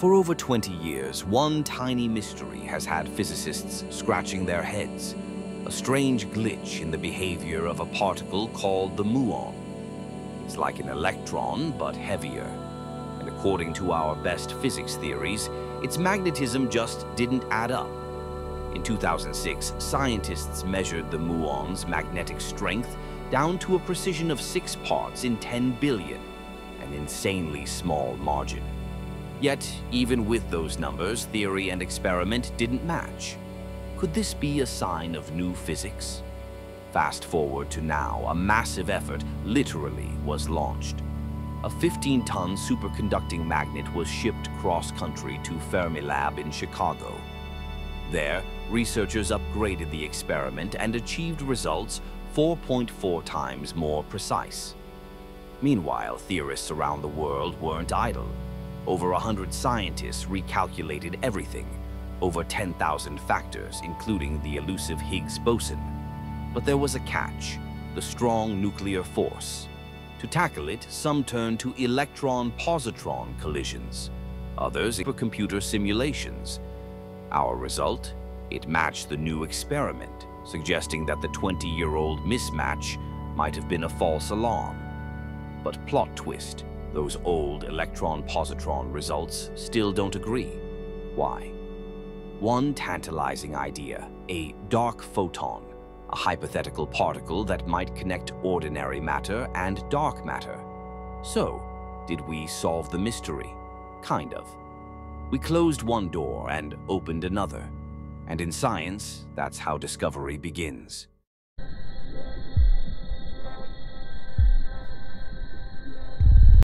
For over 20 years, one tiny mystery has had physicists scratching their heads. A strange glitch in the behavior of a particle called the muon. It's like an electron, but heavier. And according to our best physics theories, its magnetism just didn't add up. In 2006, scientists measured the muon's magnetic strength down to a precision of 6 parts in 10 billion, an insanely small margin. Yet, even with those numbers, theory and experiment didn't match. Could this be a sign of new physics? Fast forward to now, a massive effort literally was launched. A 15-ton superconducting magnet was shipped cross-country to Fermilab in Chicago. There, researchers upgraded the experiment and achieved results 4.4 times more precise. Meanwhile, theorists around the world weren't idle. Over 100 scientists recalculated everything, over 10,000 factors, including the elusive Higgs boson. But there was a catch, the strong nuclear force. To tackle it, some turned to electron-positron collisions, others supercomputer simulations. Our result? It matched the new experiment, suggesting that the 20-year-old mismatch might have been a false alarm. But plot twist, those old electron-positron results still don't agree. Why? One tantalizing idea, a dark photon, a hypothetical particle that might connect ordinary matter and dark matter. So, did we solve the mystery? Kind of. We closed one door and opened another. And in science, that's how discovery begins.